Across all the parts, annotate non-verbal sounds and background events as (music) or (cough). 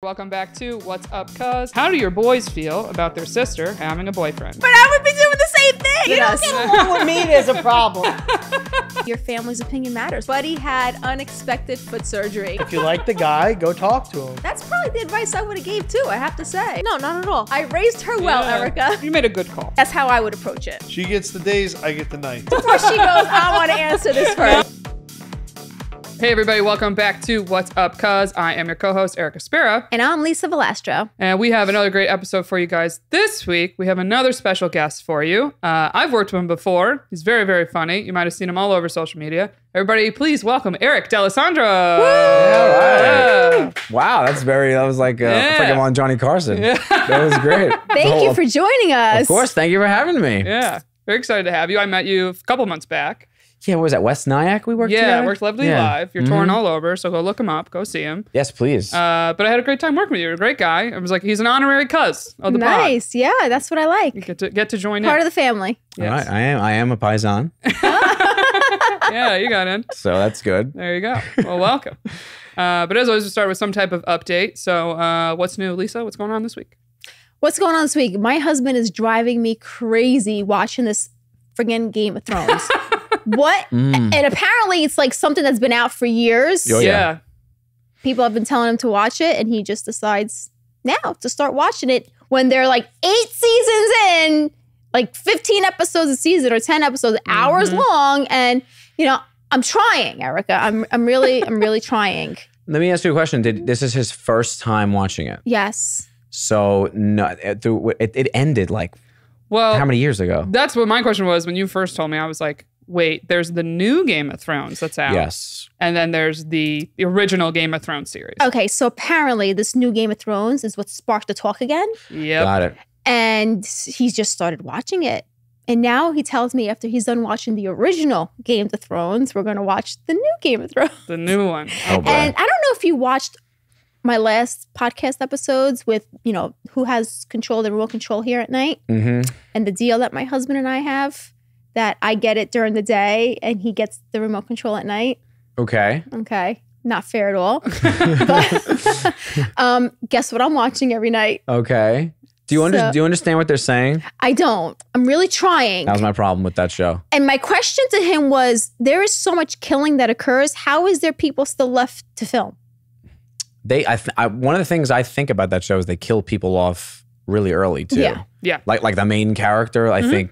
Welcome back to What's Up, Cuz. How do your boys feel about their sister having a boyfriend? But I would be doing the same thing. You don't get along (laughs) with me, there's a problem. (laughs) Your family's opinion matters. Buddy had unexpected foot surgery. If you like the guy, go talk to him. That's probably the advice I would have gave too, I have to say. No, not at all. I raised her well, Yeah. Erica. You made a good call. That's how I would approach it. She gets the days, I get the night. Before she goes, I want to answer this (laughs) first. Hey, everybody, welcome back to What's Up, Cuz. I am your co host, Erica Spera, And I'm Lisa Valastro. and we have another great episode for you guys. This week, we have another special guest for you. Uh, I've worked with him before. He's very, very funny. You might have seen him all over social media. Everybody, please welcome Eric D'Alessandro. Yeah, Wow, that's very. That was like uh, Yeah. it's like I'm on Johnny Carson. Yeah. That was great. (laughs) Thank you for joining us. Of course, thank you for having me. Yeah, Yeah, very excited to have you. I met you a couple months back. What was that West Nyack? We worked yeah, together. worked Lovely Yeah. Live. You're touring all over, so go look him up. Go see him. Yes, please. Uh, but I had a great time working with you. You're a great guy. I was like, he's an honorary cuz of the pod. Nice. Yeah, that's what I You like. get to get to join Part in. of the family. All right, I am. I am a paisan, (laughs) (laughs) yeah, you got in. so that's good. There you go. Well, welcome. (laughs) Uh, but as always, we start with some type of update. So, uh, what's new, Lisa? What's going on this week? What's going on this week? My husband is driving me crazy watching this friggin' Game of Thrones. What? Mm. And apparently it's like something that's been out for years. Oh, yeah. People have been telling him to watch it, and he just decides now to start watching it when they're like eight seasons in, like 15 episodes a season or 10 episodes, hours Mhm. long. And, you know, I'm trying, Erica. I'm I'm really, I'm really trying. Let me ask you a question. Did this is his first time watching it? Yes. So no, it, it, it ended like Well, how many years ago? that's what my question was when you first told me. I was like, wait, there's the new Game of Thrones that's out. Yes. And then there's the, the original Game of Thrones series. Okay, so apparently this new Game of Thrones is what sparked the talk again. Yep. Got it. and he's just started watching it. And now he tells me after he's done watching the original Game of Thrones, we're going to watch the new Game of Thrones. The new one. (laughs) Oh boy. And I don't know if you watched my last podcast episodes with, you know, who has control, the remote control here at night, mm-hmm. and the deal that my husband and I have that I get it during the day and he gets the remote control at night. Okay. Okay. Not fair at all. (laughs) but (laughs) um, guess what I'm watching every night? Okay. Do you under, So- do you understand what they're saying? I don't. I'm really trying. That was my problem with that show. And my question to him was there is so much killing that occurs. How is there people still left to film? They, I, th- I, one of the things I think about that show is they kill people off really early too. Yeah. Yeah. Like, like the main character, I Mhm. think,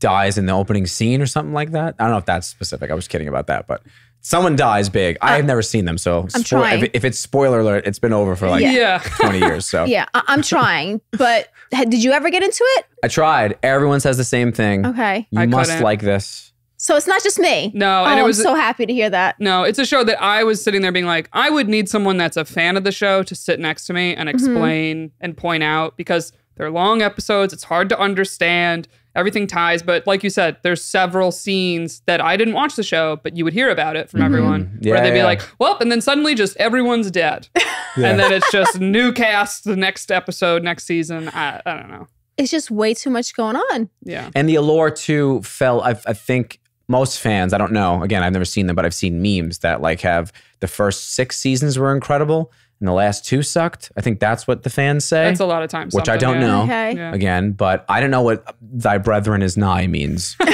dies in the opening scene or something like that. I don't know if that's specific. I was kidding about that, but someone dies big. I have never seen them, so I'm spo- trying. If, if it's spoiler alert, it's been over for like Yeah. Yeah. (laughs) 20 years. So Yeah, I- I'm trying. but (laughs) did you ever get into it? I tried. Everyone says the same thing. Okay. You I must couldn't. like this. So it's not just me. No, Oh, and it was I'm so happy to hear that. No, it's a show that I was sitting there being like, I would need someone that's a fan of the show to sit next to me and Mm-hmm. explain and point out because they're long episodes. It's hard to understand. Everything ties. But like you said, there's several scenes that I didn't watch the show, but you would hear about it from everyone. Mm-hmm. Yeah, where they'd be like, well, and then suddenly just everyone's dead. (laughs) And then it's just new cast the next episode, next season. I, I don't know. It's just way too much going on. Yeah. And the allure too fell. I, I think most fans. I don't know. Again, I've never seen them, but I've seen memes that like have the first six seasons were incredible and the last two sucked. I think that's what the fans say. That's a lot of times. Which I don't know. Okay. Yeah. Again, but I don't know what "thy brethren is nigh" means. (laughs)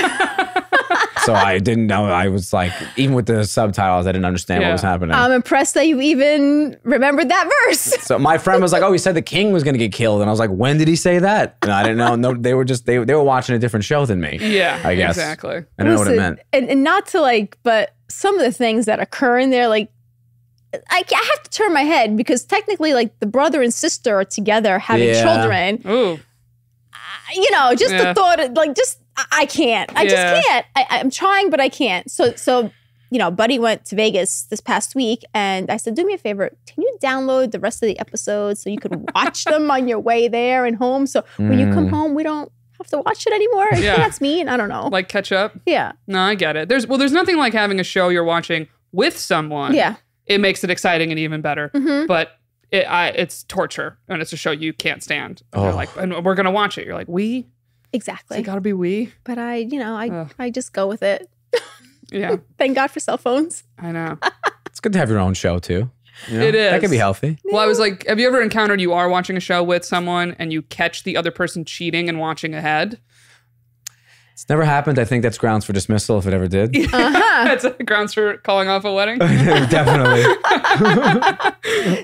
so I didn't know. I was like, even with the subtitles, I didn't understand Yeah. what was happening. I'm impressed that you even remembered that verse. so my friend was like, "Oh, he said the king was going to get killed," and I was like, "When did he say that?" And I didn't know. No, they were just they they were watching a different show than me. Yeah. I guess. Exactly. I don't know what it meant. And, and not to like, but some of the things that occur in there, like, I, I have to turn my head because technically, like, the brother and sister are together having Yeah. children. Ooh. you know, just Yeah. the thought, of, like, just I, I can't. I Yeah. just can't. I, I'm trying, but I can't. So, so you know, Buddy went to Vegas this past week, and I said, "Do me a favor. Can you download the rest of the episodes so you could watch them on your way there and home? So when you come Mm. home, we don't have to watch it anymore. I Yeah. think that's mean. I don't know. Like catch up. yeah, No, I get it. There's well, there's nothing like having a show you're watching with someone. yeah. It makes it exciting and even better. hmm But it, I, it's torture, and it's a show you can't stand. And you're Oh. like, and we're gonna watch it. You're like, we? It's Exactly. gotta be we. But I, you know, I, Ugh. I just go with it. Yeah, (laughs) Thank God for cell phones. I know. (laughs) It's good to have your own show too. You know? It That is. could be healthy. Well, I was like, have you ever encountered you are watching a show with someone and you catch the other person cheating and watching ahead? It's never happened. I think that's grounds for dismissal if it ever did. (laughs) Uh-huh. That's grounds for calling off a wedding. (laughs) Definitely. (laughs)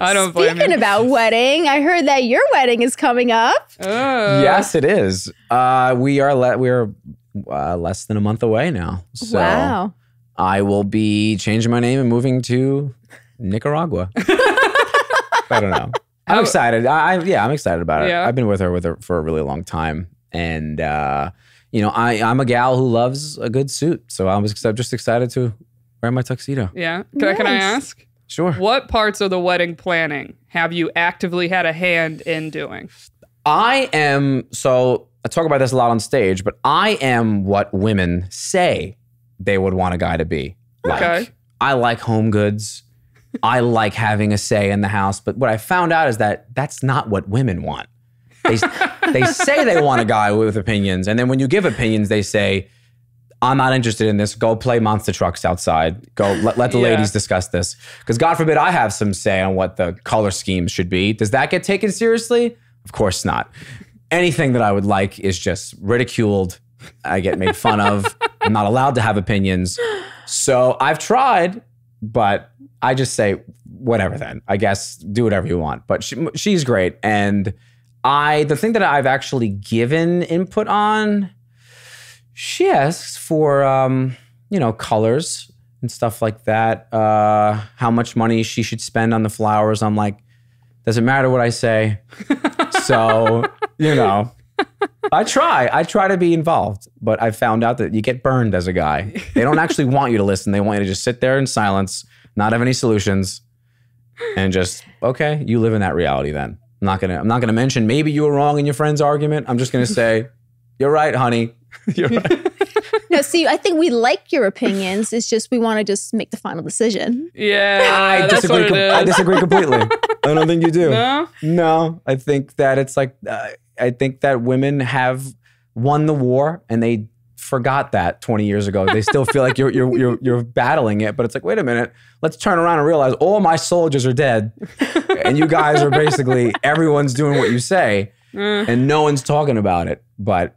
I don't blame Speaking you. about wedding, I heard that your wedding is coming up. Oh. yes, it is. Uh, we are le- we're uh, less than a month away now. So wow. I will be changing my name and moving to Nicaragua. I don't know. I'm excited. I, I yeah, I'm excited about it. Yeah. I've been with her with her for a really long time, and uh, you know, I I'm a gal who loves a good suit, so I was I'm just excited to wear my tuxedo. Yeah. Can, I, can I ask? Sure. What parts of the wedding planning have you actively had a hand in doing? I am so I talk about this a lot on stage, but I am what women say they would want a guy to be. Like, Okay. I like home goods. (laughs) I like having a say in the house, but what I found out is that that's not what women want. They they say they want a guy with opinions, and then when you give opinions, they say, "I'm not interested in this. Go play monster trucks outside. Go let, let the Yeah. ladies discuss this." Because God forbid I have some say on what the color schemes should be. Does that get taken seriously? Of course not. Anything that I would like is just ridiculed. I get made fun of. I'm not allowed to have opinions. So I've tried, but I just say whatever. Then I guess do whatever you want. But she, she's great, and I the thing that I've actually given input on. She asks for um, you know colors and stuff like that. Uh, how much money she should spend on the flowers. I'm like, doesn't matter what I say. (laughs) so you know. I try. I try to be involved, but I found out that you get burned as a guy. They don't actually want you to listen. They want you to just sit there in silence, not have any solutions, and just okay. You live in that reality. Then I'm not gonna. I'm not gonna mention maybe you were wrong in your friend's argument. I'm just gonna (laughs) say you're right, honey. (laughs) You're right. No, see, I think we like your opinions. It's just we want to just make the final decision. Yeah. I disagree. com- I disagree completely. (laughs) I don't think you do. No? No, I think that it's like uh, I think that women have won the war and they forgot that 20 years ago. They still feel like you're you're (laughs) you're you're battling it, but it's like wait a minute, let's turn around and realize all my soldiers are dead, (laughs) and you guys are basically everyone's doing what you say, Eh, and no one's talking about it. But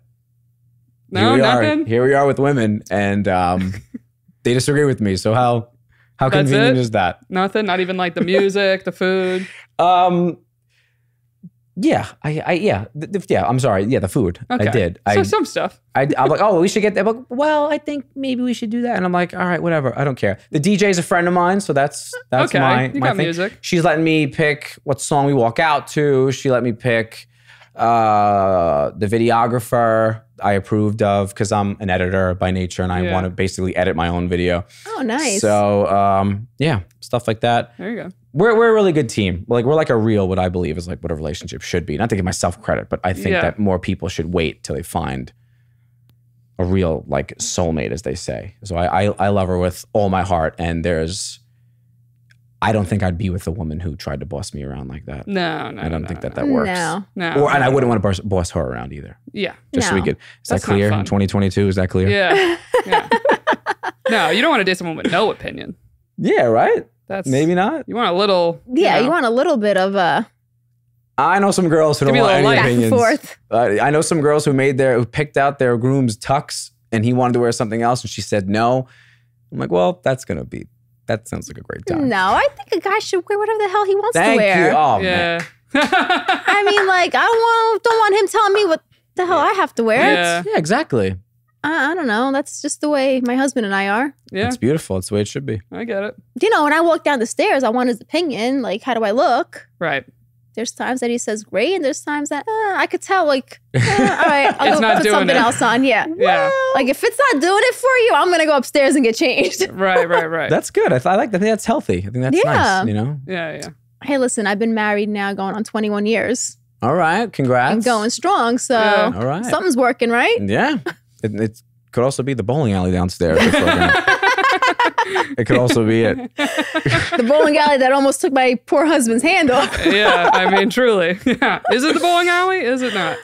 no, here we are. Here we are with women, and um, (laughs) they disagree with me. So how how That's convenient it? is that? Nothing. Not even like the music, the food. Um. Yeah, I, I, yeah, th- th- yeah. I'm sorry. Yeah, the food. Okay. I did. so I, some stuff. I, I'm like, oh, we should get that. Like, well, I think maybe we should do that. And I'm like, all right, whatever. I don't care. The DJ's a friend of mine, so that's that's Okay, my you my got thing. music. She's letting me pick what song we walk out to. She let me pick uh the videographer I approved of because I'm an editor by nature and I Yeah. want to basically edit my own video. Oh, nice. So um yeah, stuff like that There you go. We're, we're a really good team. Like we're like a real what I believe is like what a relationship should be. Not to give myself credit, but I think Yeah. that more people should wait till they find a real like soulmate, as they say. So I, I I love her with all my heart, and there's I don't think I'd be with a woman who tried to boss me around like that. No, no. I don't no, think no, that that works. No. No. Or and I wouldn't want to boss, boss her around either. Yeah. Just so we could. Is That's that clear? 2022, is that clear? Yeah. Yeah. (laughs) no, you don't want to date someone with no opinion. Yeah. Right. That's Maybe not. You want a little. yeah, you, you want a little bit of a I know some girls who Give don't me a want any light. back and opinions. forth. Uh, I know some girls who made their who picked out their groom's tux, and he wanted to wear something else, and she said no. I'm like, well, that's gonna be. That sounds like a great time. No, I think a guy should wear whatever the hell he wants Thank to wear. you. Oh man. Yeah. (laughs) I mean, like, I don't want don't want him telling me what the hell I have to wear. Yeah. Yeah, exactly. I, I don't know. That's just the way my husband and I are. yeah. It's beautiful. It's the way it should be. I get it. You know, when I walk down the stairs, I want his opinion. Like, how do I look? Right. There's times that he says great, and there's times that uh, I could tell, like, uh, (laughs) all right, I'll It's go not put something it. else on. Yeah. Yeah. Like, if it's not doing it for you, I'm going to go upstairs and get changed. (laughs) Right. Right. Right. That's good. I, th- I like that. I think that's healthy. I think that's Yeah. nice. You know. yeah. Yeah. hey, listen, I've been married now going on 21 years. All right. Congrats. I'm going strong. So Yeah. All right. something's working, right? Yeah. (laughs) It, it could also be the bowling alley downstairs. if we're gonna- (laughs) it could also be it. the bowling alley that almost took my poor husband's hand off. (laughs) yeah, I mean, truly. Yeah. (laughs) Is it the bowling alley? Is it not?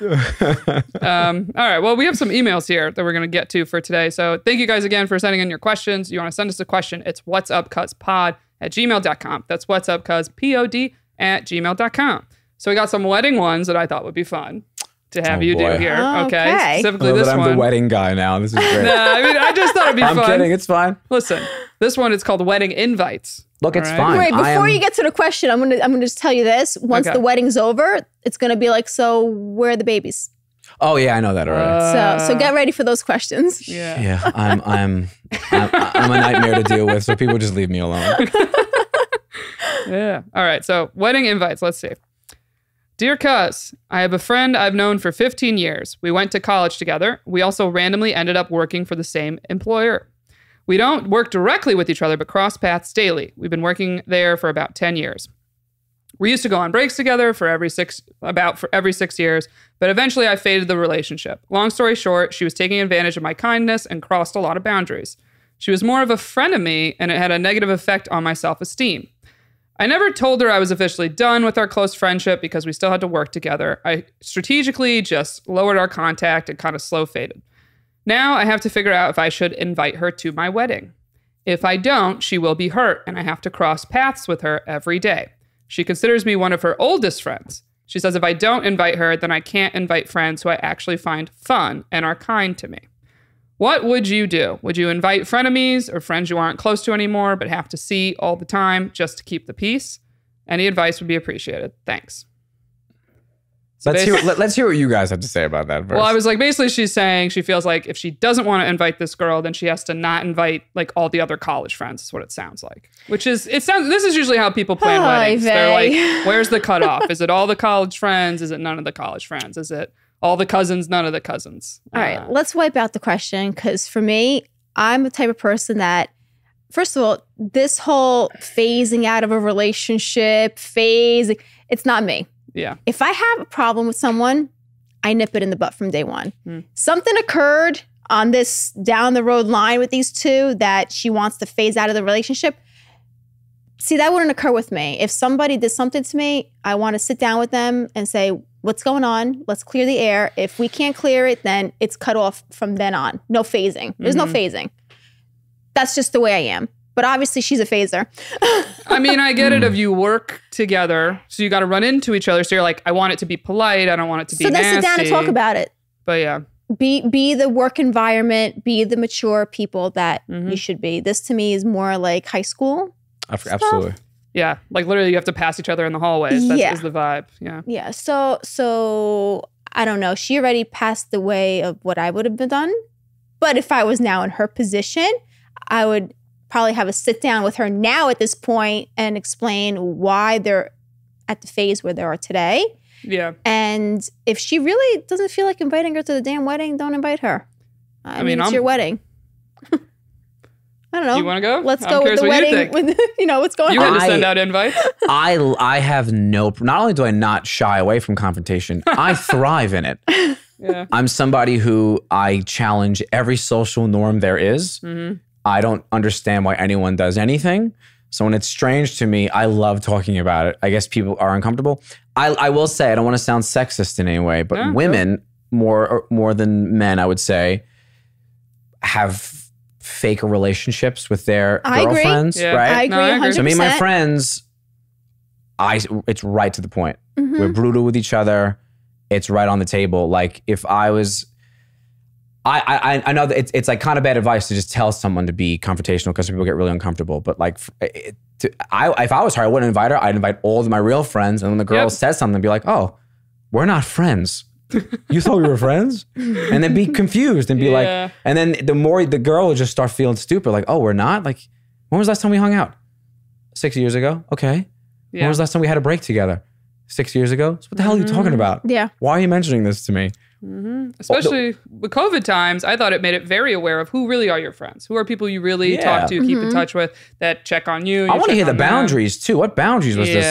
Um, all right. Well, we have some emails here that we're going to get to for today. So thank you guys again for sending in your questions. You want to send us a question, it's what's up cuz pod at gmail.com. That's what's up, cuz pod at gmail.com. So we got some wedding ones that I thought would be fun to have Oh, you boy. do here. Oh, Okay. okay. I Specifically know this that I'm one. the wedding guy now. This is (laughs) great. Nah, I mean, I just thought it'd be (laughs) fun. I'm kidding. It's fine. Listen, this one is called Wedding Invites. Look, it's All right. fine. Wait, before am- you get to the question, I'm gonna I'm gonna just tell you this. Once Okay. the wedding's over, it's gonna be like, so where are the babies? Oh yeah, I know that already. So so get ready for those questions. Uh, (laughs) Yeah. yeah, I'm I'm I'm, I'm a nightmare to deal with. So people just leave me alone. Yeah. All right. So, wedding invites. Let's see. Dear Cuz, I have a friend I've known for 15 years. We went to college together. We also randomly ended up working for the same employer. We don't work directly with each other, but cross paths daily. We've been working there for about 10 years. We used to go on breaks together for every six, about for every six years, but eventually I faded the relationship. Long story short, she was taking advantage of my kindness and crossed a lot of boundaries. She was more of a friend of me, and it had a negative effect on my self esteem. I never told her I was officially done with our close friendship because we still had to work together. I strategically just lowered our contact and kind of slow faded. Now I have to figure out if I should invite her to my wedding. If I don't, she will be hurt and I have to cross paths with her every day. She considers me one of her oldest friends. She says if I don't invite her, then I can't invite friends who I actually find fun and are kind to me. What would you do? Would you invite frenemies or friends you aren't close to anymore but have to see all the time just to keep the peace? Any advice would be appreciated. Thanks. So Let's hear let, us hear what you guys have to say about that first. Well, I was like, basically, she's saying she feels like if she doesn't want to invite this girl, then she has to not invite like all the other college friends. Is what it sounds like. Which is, it sounds. This is usually how people plan Hi, weddings. They're like, where's the (laughs) cutoff? is it all the college friends? Is it none of the college friends? Is it all the cousins? None of the cousins. All right, Uh, let's wipe out the question because for me, I'm the type of person that, first of all, this whole phasing out of a relationship, phase, it's not me. yeah. If I have a problem with someone, I nip it in the butt from day one. Hmm. Something occurred on this down the road line with these two that she wants to phase out of the relationship. See, that wouldn't occur with me. If somebody did something to me, I want to sit down with them and say, What's going on? Let's clear the air. If we can't clear it, then it's cut off from then on. No phasing. There's no Mhm. phasing. That's just the way I am. But obviously, she's a phaser. I mean, I get it (laughs) if you work together, so you got to run into each other. So you're like, I want it to be polite. I don't want it to be so then nasty. sit down and talk about it. But yeah, be be the work environment, be the mature people that Mhm. you should be. This to me is more like high school. Ab- absolutely. Yeah, like literally, you have to pass each other in the hallways. That's Yeah. is the vibe. Yeah. Yeah. So so I don't know. She already passed the way of what I would have been done. But if I was now in her position, I would probably have a sit down with her now at this point and explain why they're at the phase where they are today. Yeah. And if she really doesn't feel like inviting her to the damn wedding, don't invite her. I, mean, mean, it's I'm- your wedding. (laughs) I don't know. You want to go? Let's I'm go with the what you wedding. think. With (laughs) you know what's going You on. You had to send out invites. I I have no. Not only do I not shy away from confrontation, I (laughs) thrive in it. Yeah. I'm somebody who I challenge every social norm there is. hmm I don't understand why anyone does anything. So when it's strange to me, I love talking about it. I guess people are uncomfortable. I, I will say I don't want to sound sexist in any way, but Yeah, go. women more more than men, I would say, have faker relationships with their I agree. girlfriends, Yeah. right? I agree. No, I agree. 100%. So me and my friends, I it's right to the point. Mhm. We're brutal with each other. It's right on the table. Like if I was, I I I know that it's it's like kind of bad advice to just tell someone to be confrontational because people get really uncomfortable. But like, it, to, I if I was her, I wouldn't invite her. I'd invite all of my real friends, and when the girl Yep. says something, be like, oh, we're not friends. You thought we were friends, and then be confused and be Yeah. like, and then the more the girl will just start feeling stupid, like, oh, we're not. Like, when was the last time we hung out? Six years ago. Okay. Yeah. When was the last time we had a break together? Six years ago. So what the hell are you talking about? Yeah. Why are you mentioning this to me? hmm Especially with COVID times, I thought it made it very aware of who really are your friends. Who are people you really Yeah. talk to, keep in Mhm. touch with, that check on you. I want to hear the on them. boundaries too. What boundaries was this?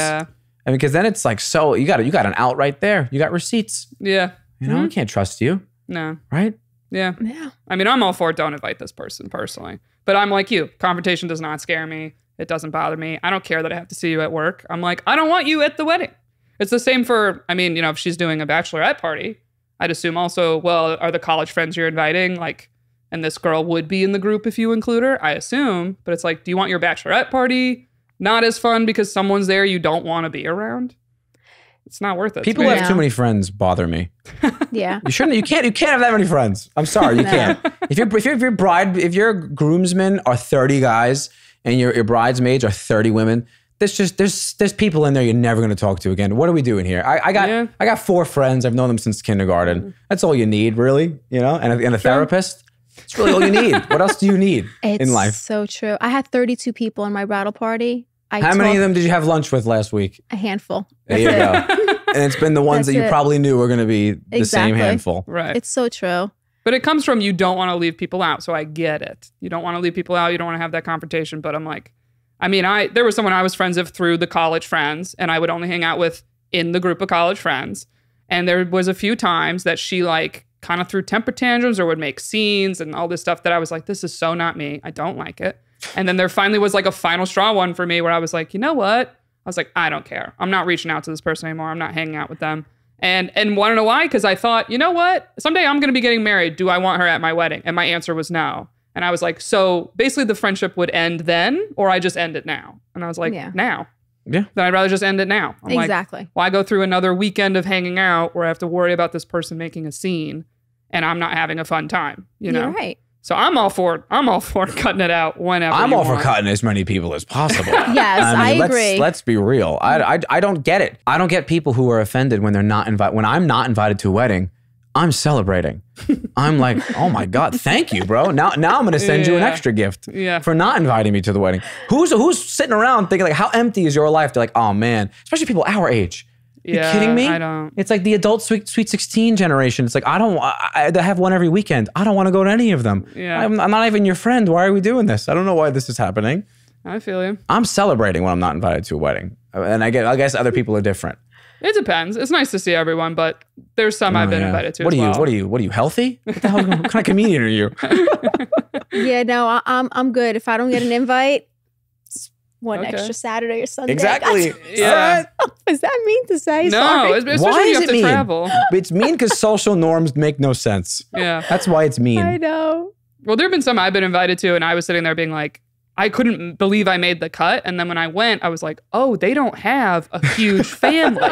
Yeah. I mean, because then it's like, so you got you got an out right there. You got receipts. Yeah. You know, I mm-hmm. can't trust you, No. right? Yeah. Yeah. I mean, I'm all for it. Don't invite this person personally. But I'm like you. Confrontation does not scare me. It doesn't bother me. I don't care that I have to see you at work. I'm like, I don't want you at the wedding. It's the same for, I mean, you know, if she's doing a bachelorette party, I'd assume also, well, are the college friends you're inviting like, and this girl would be in the group if you include her? I assume. But it's like, do you want your bachelorette party not as fun because someone's there you don't want to be around. It's not worth it. People who have too many friends bother me. (laughs) Yeah. You shouldn't. You can't. You can't have that many friends. I'm sorry. You (laughs) No. can't. If your if your if your bride if your groomsmen are 30 guys and your your bridesmaids are 30 women, there's just there's there's people in there you're never going to talk to again. What are we doing here? I, I got Yeah. I got four friends. I've known them since kindergarten. Mm. That's all you need, really. You know, and a, and a therapist. It's really all you need. What else do you need (laughs) It's in life? so true. I had 32 people in my bridal party. I How many of them did you have lunch with last week? A handful. There you go. (laughs) and it's been the ones That's that you it. probably knew were going to be the Exactly. same handful. Right. It's so true. But it comes from you don't want to leave people out. So I get it. You don't want to leave people out. You don't want to have that confrontation. But I'm like, I mean, I there was someone I was friends with through the college friends, and I would only hang out with in the group of college friends. And there was a few times that she like kind of threw temper tantrums or would make scenes and all this stuff that I was like, this is so not me. I don't like it. And then there finally was like a final straw one for me where I was like, you know what? I was like, I don't care. I'm not reaching out to this person anymore. I'm not hanging out with them. And and want to know why? Because I thought, you know what? Someday I'm going to be getting married. Do I want her at my wedding? And my answer was no. And I was like, so basically the friendship would end then, or I just end it now. And I was like, Yeah. now. Yeah. Then I'd rather just end it now. I'm like, exactly. why go through another weekend of hanging out where I have to worry about this person making a scene and I'm not having a fun time? You know. You're right. So I'm all for I'm all for (laughs) cutting it out whenever. I'm you all for cutting as many people as possible. (laughs) Yes, I, let's, agree. Let's be real. I, I, I don't get it. I don't get people who are offended when they're not invited. When I'm not invited to a wedding, I'm celebrating. (laughs) I'm like, oh my god, thank you, bro. Now now I'm gonna send you an extra gift Yeah. for not inviting me to the wedding. Who's who's sitting around thinking like, how empty is your life? They're like, oh man, especially people our age. Yeah, you kidding me? I don't. It's like the adult sweet sweet sixteen generation. It's like I don't. I, I have one every weekend. I don't want to go to any of them. Yeah. I'm, I'm not even your friend. Why are we doing this? I don't know why this is happening. I feel you. I'm celebrating when I'm not invited to a wedding, uh, and I get. I guess other people are different. It depends. It's nice to see everyone, but there's some I've Oh, been yeah. invited to. What are you? well. What are you? What are you? Healthy? What the hell? what kind of comedian are you? (laughs) (laughs) yeah, no, I, I'm I'm good. If I don't get an invite, it's one Okay. extra Saturday or Sunday. (laughs) Exactly. (laughs) Yeah. Is that mean to say? No, Sorry. especially Why when you is have it to mean? travel. (laughs) It's mean because social norms make no sense. Yeah. That's why it's mean. I know. Well, there have been some I've been invited to, and I was sitting there being like, I couldn't believe I made the cut. And then when I went, I was like, oh, they don't have a huge family.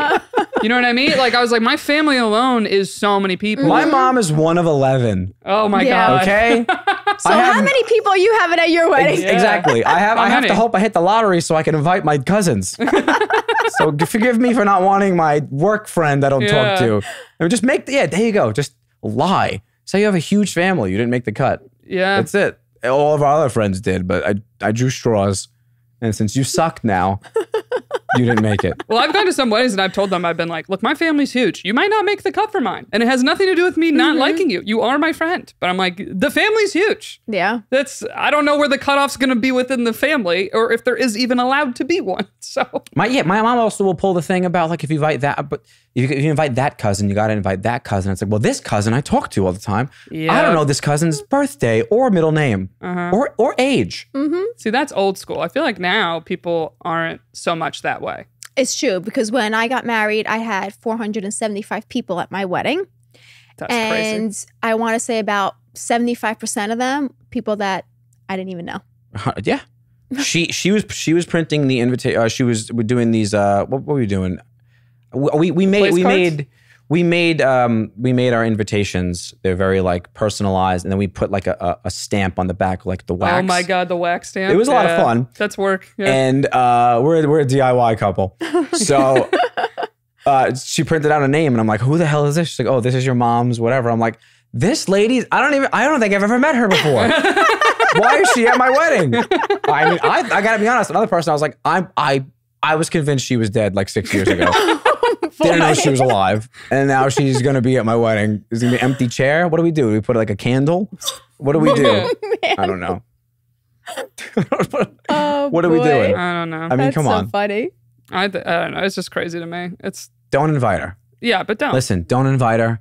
you know what I mean? Like, I was like, my family alone is so many people. My mom is one of eleven. oh my Yeah. God. Okay. So I how many people are you having at your wedding? Ex- Yeah. Exactly. I have. How I have to hope I hit the lottery so I can invite my cousins. (laughs) so forgive me for not wanting my work friend I don't Yeah. talk to. And just make. The, yeah. There you go. Just lie. Say you have a huge family. You didn't make the cut. Yeah. That's it. All of our other friends did, but I I drew straws, and since you suck now, you didn't make it. Well, I've gone to some weddings and I've told them, I've been like, look, my family's huge. You might not make the cut for mine. And it has nothing to do with me not mm-hmm. liking you. You are my friend. But I'm like, the family's huge. Yeah. That's, I don't know where the cutoff's going to be within the family or if there is even allowed to be one. (laughs) So, My yeah, my mom also will pull the thing about like if you invite that, but if you, if you invite that cousin, you got to invite that cousin. It's like, well, this cousin I talk to all the time. I don't know this cousin's birthday or middle name Uh-huh. or or age. see, that's old school. I feel like now people aren't so much that way. It's true because when I got married, I had 475 people at my wedding. That's and crazy. I want to say about 75% of them, people that I didn't even know. Huh, Yeah, she she was she was printing the invitation. Uh, she was we're doing these. Uh, what, what were we doing? We we made we cards? made. We made um we made our invitations. They're very like personalized, and then we put like a, a, stamp on the back, like the wax. Oh my God, the wax stamp. It was a lot of fun. That's work. Yeah. and uh, we're we're a DIY couple. (laughs) So uh, she printed out a name, and I'm like, "Who the hell is this?" She's like, "Oh, this is your mom's, whatever." I'm like, "This lady, I don't even, I don't think I've ever met her before. (laughs) Why is she at my wedding?" I mean, I, I gotta be honest. Another person, I was like, I'm, I, I was convinced she was dead like six years ago. (laughs) (laughs) Didn't know she was alive, and now she's gonna be at my wedding. Is gonna be an empty chair. What do we do? Do we put like a candle? What do we do? (laughs) Oh, I don't know. (laughs) Oh, What are we boy. doing? I don't know. I mean, That's come so on. funny. I, th- I don't know. It's just crazy to me. It's, Don't invite her. yeah, but don't. Listen, don't invite her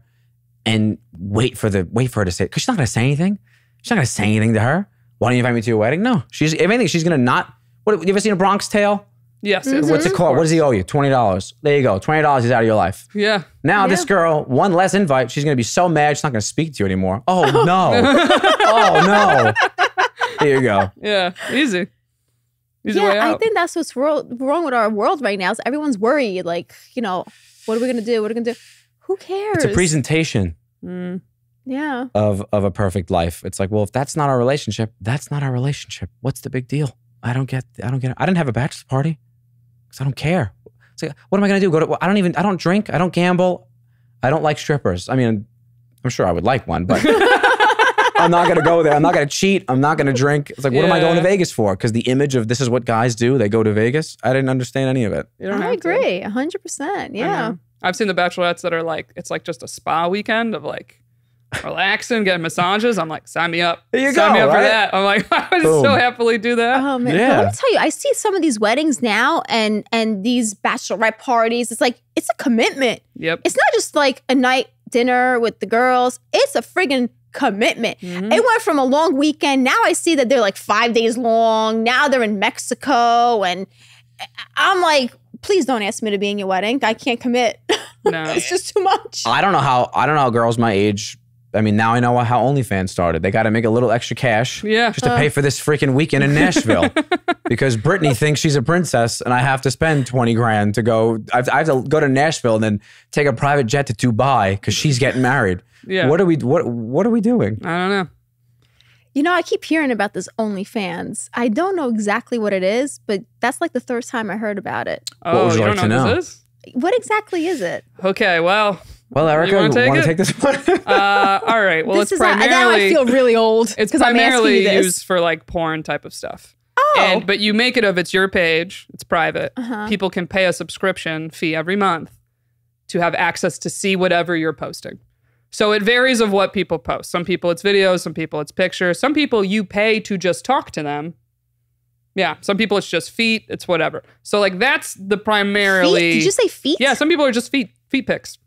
and wait for the wait for her to say because she's not gonna say anything. She's not gonna say anything to her. Why don't you invite me to your wedding? No, she's if anything, she's gonna not. What you ever seen a Bronx Tale? Yes. yes, What's it of called? What does he owe you? Twenty dollars. There you go. Twenty dollars is out of your life. Yeah. Now this girl, one less invite, she's gonna be so mad she's not gonna speak to you anymore. Oh no. (laughs) oh no. There you go. Yeah. Easy. He's the way yeah, I think that's what's wor- wrong with our world right now. Is everyone's worried, like you know, what are we gonna do? What are we gonna do? Who cares? It's a presentation Mm. Yeah. of of a perfect life. It's like, well, if that's not our relationship, that's not our relationship. What's the big deal? I don't get. I don't get. It. I didn't have a bachelor party because I don't care. It's like, what am I gonna do? Go to? I don't even. I don't drink. I don't gamble. I don't like strippers. I mean, I'm sure I would like one, but (laughs) I'm not gonna go there. I'm not gonna cheat. I'm not gonna drink. It's like, what am I going to Vegas for? Because the image of this is what guys do. They go to Vegas. I didn't understand any of it. You don't I have to. agree, a hundred percent. Yeah. I've seen the bachelorettes that are like it's like just a spa weekend of like relaxing, getting massages. I'm like, sign me up. There you sign go, me up for that. I'm like, (laughs) I would so happily do that. Oh man, Yeah. let me tell you, I see some of these weddings now, and and these bachelorette parties. It's like it's a commitment. yep. It's not just like a night dinner with the girls. It's a friggin' commitment. Mhm. It went from a long weekend. Now I see that they're like five days long. Now they're in Mexico, and I'm like, please don't ask me to be in your wedding. I can't commit. (laughs) No. it's just too much. I don't know how. I don't know how girls my age. I mean, now I know how OnlyFans started. They got to make a little extra cash Yeah. just to uh-huh. pay for this freaking weekend in Nashville (laughs) because Brittany thinks she's a princess and I have to spend 20 grand to go. I have, I have to go to Nashville and then take a private jet to Dubai because she's getting married. Yeah. What are we, what, what are we doing? I don't know. You know, I keep hearing about this OnlyFans. I don't know exactly what it is, but that's like the first time I heard about it. Oh, would you you like don't to know, what know? this is? What exactly is it? Okay, well, Well, Erica, wanna you take want to take this one? (laughs) uh, all right. Well, this it's is not, now I feel really old it's because I'm asking primarily you this. used for like porn type of stuff. oh, And but you make it of it's your page. It's private. Uh-huh. People can pay a subscription fee every month to have access to see whatever you're posting. So it varies of what people post. Some people it's videos, some people it's pictures. Some people you pay to just talk to them. Yeah, some people it's just feet, it's whatever. So like that's the primarily feet? Did you say feet? Yeah, some people are just feet feet pics.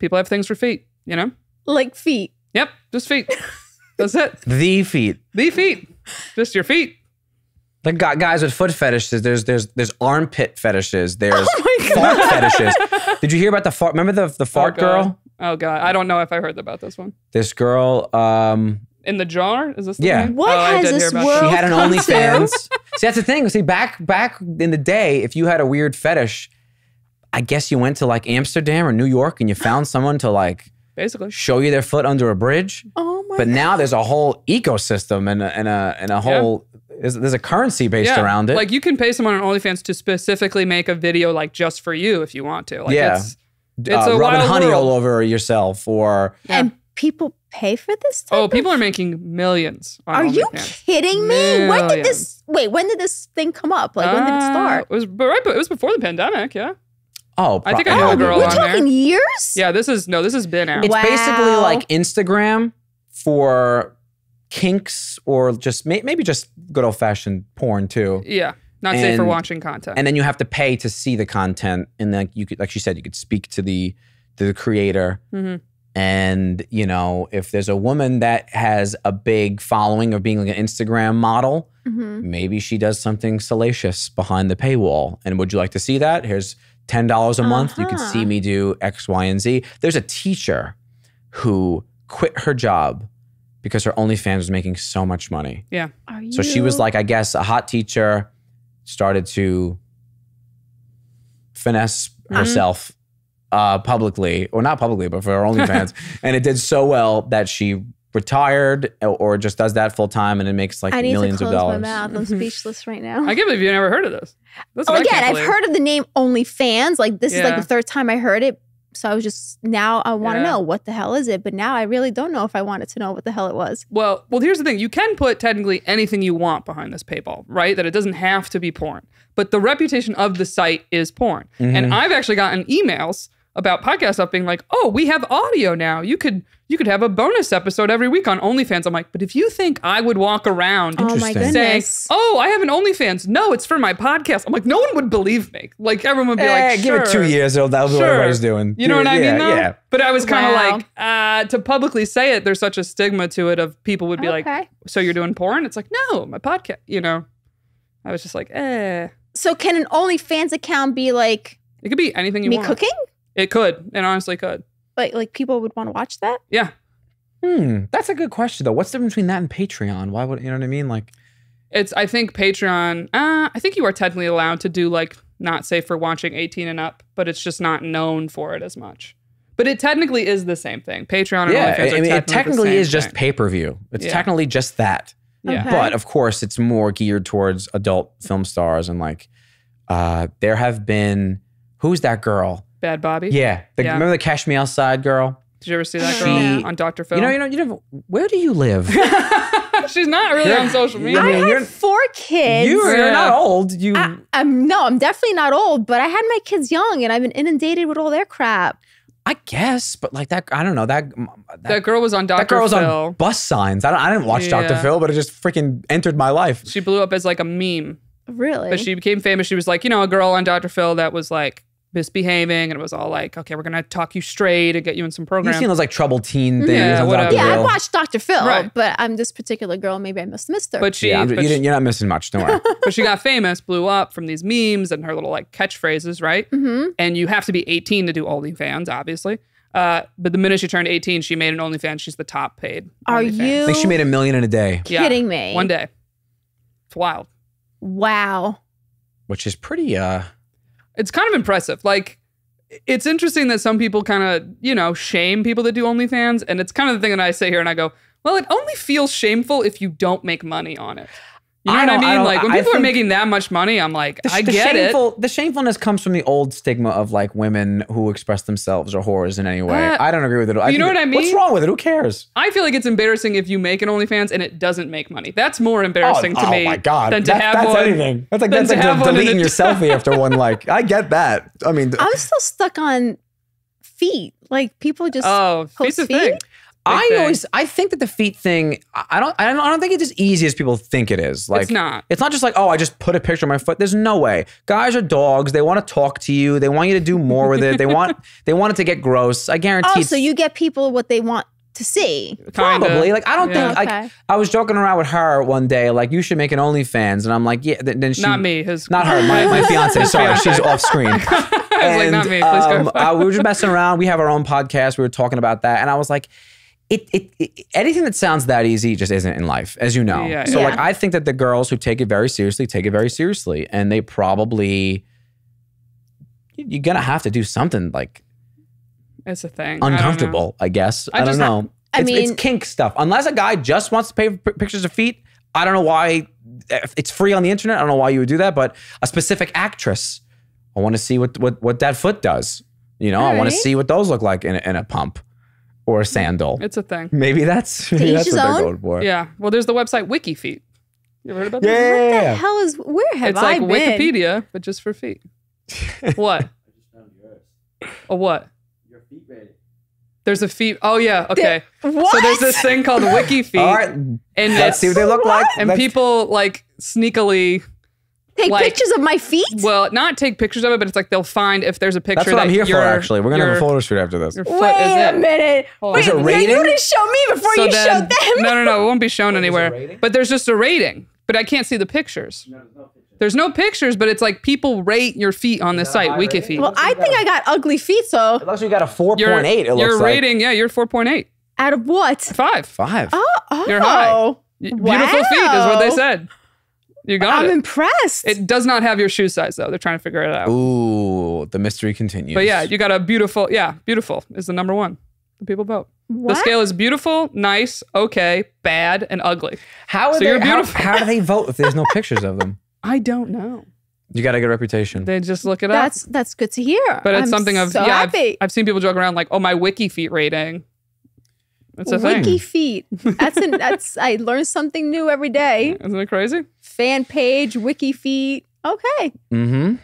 People have things for feet, you know? like feet. Yep, just feet. (laughs) That's it. the feet. The feet. Just your feet. Like gu- guys with foot fetishes. There's there's there's armpit fetishes. There's (laughs) Oh fart fetishes. Did you hear about the fart? Remember the the fart Oh, girl? Oh god, I don't know if I heard about this one. This girl. Um, In the jar? Is this the Yeah. name? What oh, I has did this hear about world- she had an come to? OnlyFans. See, that's the thing. See, back back in the day, if you had a weird fetish, I guess you went to like Amsterdam or New York and you found someone to like Basically. show you their foot under a bridge. Oh my But now there's a whole ecosystem and a and a and a whole there's, there's a currency based yeah. around it. Like you can pay someone on OnlyFans to specifically make a video like just for you if you want to. Like Yeah. it's it's uh, a rubbing wild honey world. all over yourself or And people pay for this type Oh, of- people are making millions on Are you OnlyFans. kidding me? When did this wait, when did this thing come up? Like when did it Uh, start? It was but right, but it was before the pandemic, yeah. Oh, I think pro- I know a girl We're on there. talking years? Yeah, this is no, this has been out. It's basically like Instagram for kinks or just may- maybe just good old fashioned porn too. yeah. Not safe for watching content. And then you have to pay to see the content, and then you could, like she said, you could speak to the to the creator. Mhm. And you know, if there's a woman that has a big following of being like an Instagram model, Mhm. maybe she does something salacious behind the paywall. And would you like to see that? Here's ten dollars a month. You could Uh-huh. see me do X, Y, and Z. There's a teacher who quit her job because her OnlyFans was making so much money. Yeah, are you So she was like, I guess, a hot teacher, started to finesse Mhm. herself uh, publicly, or not publicly, but for her (laughs) OnlyFans. and it did so well that she retired or just does that full time and it makes like I need to millions close of dollars. my mouth. I'm speechless right now. I can't believe you never heard of this. That's Oh, again, I've heard of the name OnlyFans. Like this is like the third time I heard it. So I was just now I want to Yeah. know what the hell is it, but now I really don't know if I wanted to know what the hell it was. Well, well, here's the thing: you can put technically anything you want behind this paywall, right? That it doesn't have to be porn. But the reputation of the site is porn, Mm-hmm. and I've actually gotten emails about podcast stuff being like, "Oh, we have audio now. You could you could have a bonus episode every week on OnlyFans." I'm like, but if you think I would walk around Oh my goodness. saying, "Oh, I have an OnlyFans," no, it's for my podcast. I'm like, no one would believe me. Like everyone would be Eh, like, give it two years, it'll, that'll be what Sure. everybody's doing. You know what it- I mean? Though? Yeah. But I was kind of Wow. like, uh, to publicly say it, there's such a stigma to it of people would be like, so you're doing porn? It's like, no, my podcast. You know, I was just like, eh. So can an OnlyFans account be like It could be anything you me want. Me cooking? It could, It honestly could. Like like people would want to watch that? Yeah. Hmm, that's a good question though. What's the difference between that and Patreon? Why would you know what I mean? Like, It's I think Patreon. Uh, I think you are technically allowed to do like not safe for watching 18 and up, but it's just not known for it as much. But it technically is the same thing. Patreon and Yeah, OnlyFans I are mean, it technically, technically the is just pay per view. It's Yeah. technically just that. Yeah. Okay. But of course, it's more geared towards adult film stars and like uh, there have been who's that girl? Bhad Bhabie. Yeah, the, Yeah. remember the Cash Me Outside girl? Did you ever see that She- girl on Dr. Phil? You know, you know, you know. Where do you live? (laughs) She's not really on social media. I I had you're- four kids. you, you're Yeah. not old. You. I, I'm no, I'm definitely not old, but I had my kids young, and I've been inundated with all their crap. I guess, but like that, I don't know that. That, that girl was on Dr. Phil. That girl was Phil. on bus signs. I, don't, I didn't watch Dr. Phil, but it just freaking entered my life. She blew up as like a meme. Really? But she became famous. She was like, you know, a girl on Dr. Phil that was like misbehaving and it was all like, okay, we're gonna talk you straight and get you in some program You've program. seen those like troubled teen things. Yeah, whatever. Yeah, I Phil. watched Dr. Phil, Right. but I'm this particular girl. Maybe I must have missed her. but she, Yeah, but you she- didn't, you're not missing much. Don't worry. (laughs) but she got famous, blew up from these memes and her little like catchphrases, right? mm-hmm. And you have to be 18 to do OnlyFans, obviously. Uh, but the minute she turned 18, she made an OnlyFans. She's the top paid. Are OnlyFans. you I think she made a million in a day, Yeah. kidding me? One day. It's wild. Wow. which is pretty. uh It's kind of impressive. Like, it's interesting that some people kind of, you know, shame people that do OnlyFans. And it's kind of the thing that I say here and I go, well, it only feels shameful if you don't make money on it. You know I what I don't- I mean? like when people are making that much money, I'm like, The, I the get it. The shamefulness comes from the old stigma of like women who express themselves or whores in any way. Uh, I don't agree with it. I you know think what I mean? What's wrong with it? Who cares? I feel like it's embarrassing if you make an OnlyFans and it doesn't make money. That's more embarrassing to oh me my god, than to That- have that's one. anything. That's like than that's to like have de- one deleting your selfie (laughs) after one like. I get that. I mean, th- I'm still stuck on feet. Like people just Oh, post feet's a feet? Thing. I thing. always I think that the feet thing. I I don't. I don't. I don't think it's as easy as people think it is. Like it's not. It's not just like, oh, I just put a picture of my foot. There's no way. Guys are dogs. They want to talk to you. They want you to do more with it. They want (laughs) they want it to get gross. I guarantee. Oh, so you get people what they want to see. Kinda. probably like I don't Yeah. think like Okay. I was joking around with her one day like you should make an OnlyFans and I'm like yeah. Then, then she Not me. His Not her. My, my (laughs) fiance. Sorry, she's off screen. (laughs) I was like, not me. Please um, go. uh, we were just messing around. We have our own podcast. We were talking about that, and I was like, it, it, it anything that sounds that easy just isn't in life, as you know. Yeah, so yeah. like, I think that the girls who take it very seriously take it very seriously, and they probably you're gonna have to do something like it's a thing. I uncomfortable. I, guess. I I, don't know. I it's, it's mean- kink stuff. Unless a guy just wants to pay for p- pictures of feet, I don't know why. It's free on the internet. I don't know why you would do that, but a specific actress, I want to see what what what that foot does. You know, I want to see what those look like in a, in a pump or a sandal. It's a thing. Maybe that's maybe that's his what they're going for. Yeah. Well, there's the website WikiFeet. You ever heard about Yeah, that? yeah, What yeah, the yeah. hell is where have It's I like been? Wikipedia, but just for feet. (laughs) what? A what? Your feet rating. There's a feet. Oh yeah. Okay. What? So there's this thing called (laughs) Wiki Feet. All right, and let's see what they look like. and Let's- people like sneakily Take like- pictures of my feet. well not take pictures of it but it's like they'll find if there's a picture That's what that I'm here for. Actually, we're gonna have a photo shoot after this. Wait is a in. minute. Hold on. Wait, Is it rating? you didn't show me before So you then- showed them. no no no it won't be shown (laughs) anywhere but there's just a rating but i can't see the pictures there's no pictures but it's like people rate your feet on this site wikifeet Well, I think I got ugly feet. So It looks like you got a four your, point eight. It looks your like rating yeah you're 4.8 out of what? five five. Oh, oh. You're high. Oh. Y- beautiful feet is what they said you got I'm it impressed. it does not have your shoe size though they're trying to figure it out Ooh, the mystery continues. but yeah you got a beautiful yeah beautiful is the number one the people vote what? The scale is beautiful, nice, okay, bad, and ugly. How, are So they, you're how, beautiful. how do they (laughs) vote if there's no pictures of them? I don't know. You got a good reputation. They just look it up. That's that's good to hear. but it's I'm something of so yeah. I've. I've seen people joke around like, oh, my wiki feet rating. That's a thing. Wiki feet. That's an (laughs) that's I learn something new every day. Isn't it crazy? Fan page, wiki feet. Okay. mm-hmm.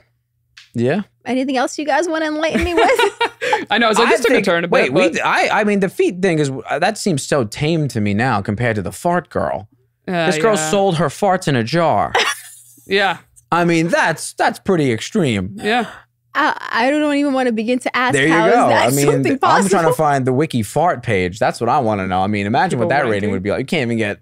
Yeah. Anything else you guys want to enlighten me with? (laughs) I know. It's like this took think- a turn a Wait, bit. but, we, I, I mean, the feet thing is uh, that seems so tame to me now compared to the fart girl. uh, This girl yeah. sold her farts in a jar. (laughs) Yeah, I mean, that's that's pretty extreme. yeah. I, I don't even want to begin to ask There you how is go. that I (laughs) mean, I'm trying to find the wiki fart page. That's what I want to know. I mean, imagine what that rating ranking? would be like. You can't even get.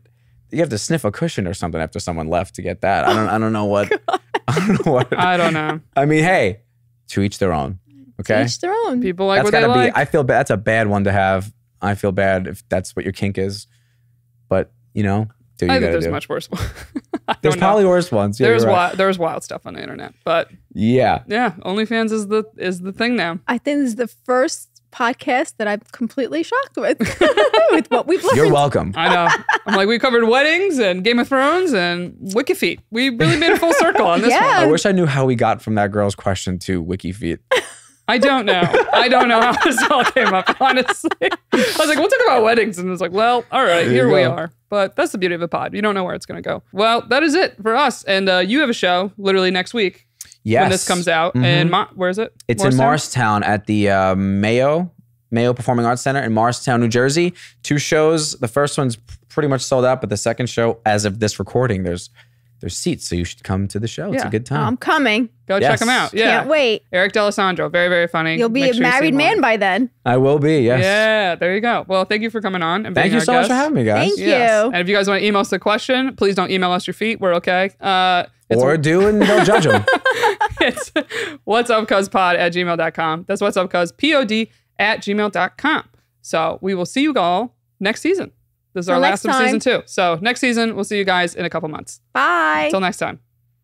You have to sniff a cushion or something after someone left to get that. I don't. I don't know what. (laughs) (laughs) I don't know what. I don't know. I mean, hey, to each their own. Okay. To Each their own. People like that's what they gotta be. like. I feel bad. That's a bad one to have. I feel bad if that's what your kink is. But you know, Do you I think there's do. much worse. (laughs) I There's know. probably worse ones. Yeah, there's right. wild, there's wild stuff on the internet, but Yeah. yeah, OnlyFans is the is the thing now. I think this is the first podcast that I'm completely shocked with, (laughs) with what we've learned. You're welcome. I know. I'm like, we covered weddings and Game of Thrones and Wikifeet. We really made a full circle on this (laughs) Yeah. I wish I knew how we got from that girl's question to WikiFeet. I don't know. I don't know how this all came up, (laughs) honestly. I was like, we'll talk about weddings. And it's like, well, all right, here you we are. But that's the beauty of a pod. You don't know where it's going to go. Well, that is it for us. And uh, you have a show literally next week Yes. when this comes out. Mhm. And Mo- where is it? It's in Morristown? Morristown at the uh, Mayo Mayo Performing Arts Center in Morristown, New Jersey. Two shows. The first one's pretty much sold out, but the second show, as of this recording, there's there's seats, so you should come to the show. It's Yeah. a good time. I'm coming. Go Yes. check them out. Yeah. Can't wait. Eric D'Alessandro. Very, very funny. You'll be Make a sure married man on. by then. I will be. Yes. Yeah, there you go. Well, thank you for coming on. And Thank being you our so much for having me, guys. Thank Yes. you. And if you guys want to email us a question, please don't email us your feet. We're okay. Uh, it's Or do and don't judge them. (laughs) it's what's up cuz pod at gmail.com. That's what's up cuz pod at gmail.com. So we will see you all next season. This is Till our next last of season two. So next season, we'll see you guys in a couple months. Bye. Until next time.